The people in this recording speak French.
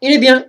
il est bien.